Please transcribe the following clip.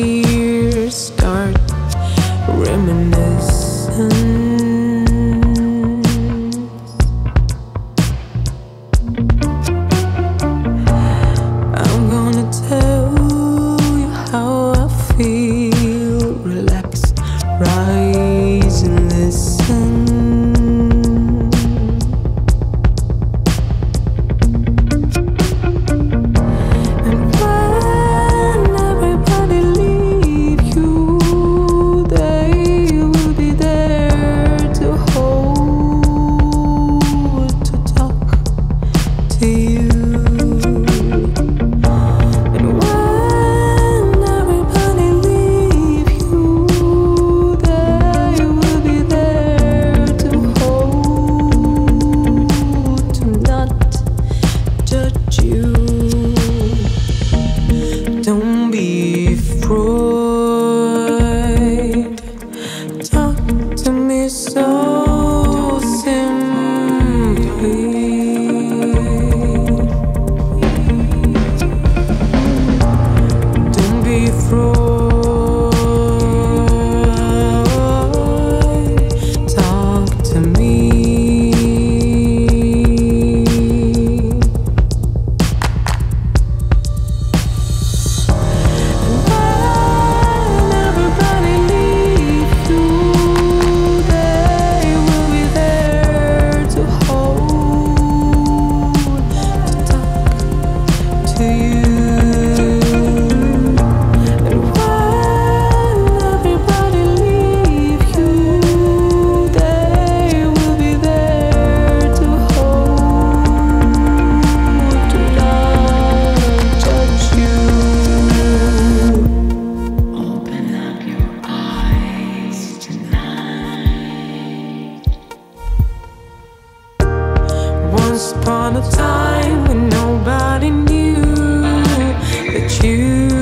tears start reminiscing Once upon a time when nobody knew that you